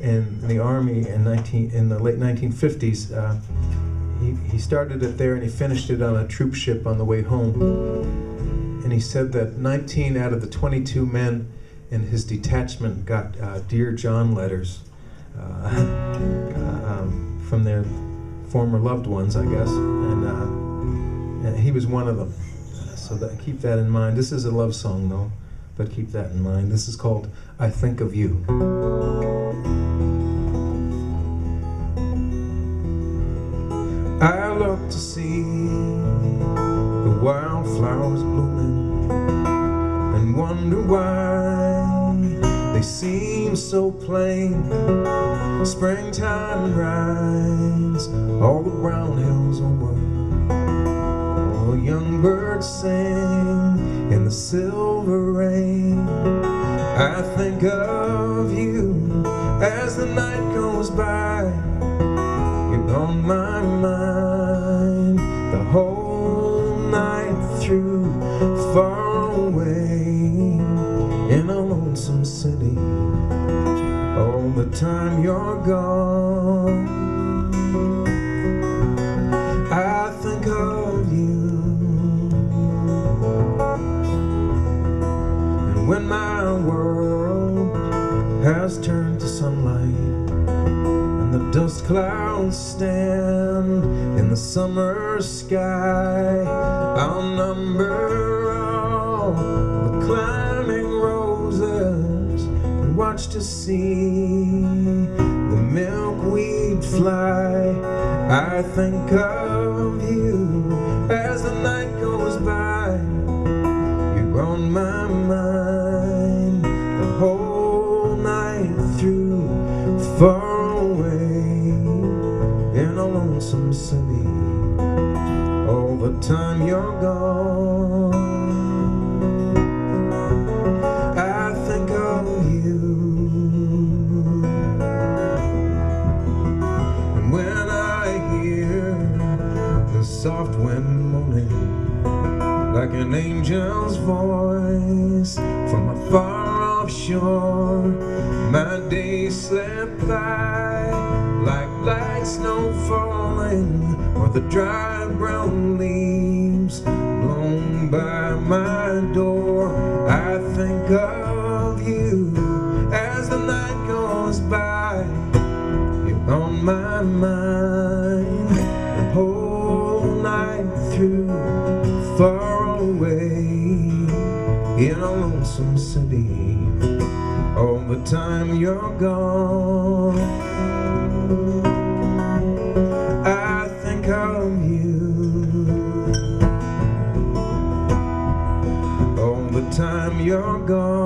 in the army in 19 in the late 1950s. Uh, he, he started it there and he finished it on a troop ship on the way home. And he said that 19 out of the 22 men in his detachment got uh, Dear John letters uh, um, from their former loved ones, I guess. And, uh, and he was one of them. so that, keep that in mind. This is a love song, though, but keep that in mind. This is called I Think of You. I look to see the wildflowers blooming and wonder why they seem so plain. Springtime rides all the brown hills over. All the young birds sing in the silver rain. I think of you as the night goes by You're on my mind the whole night through, far away in a lonesome city. All the time you're gone, when my world has turned to sunlight and the dust clouds stand in the summer sky I'll number all the climbing roses and watch to see the milkweed fly. I think of far away in a lonesome city all the time you're gone. I think of you, and when I hear the soft wind moaning like an angel's voice from a shore, my days slip by like light snow falling or the dry brown leaves blown by my door. I think of you as the night goes by. You're on my mind the whole night through far away in a lonesome city all the time you're gone. I think of you. All the time you're gone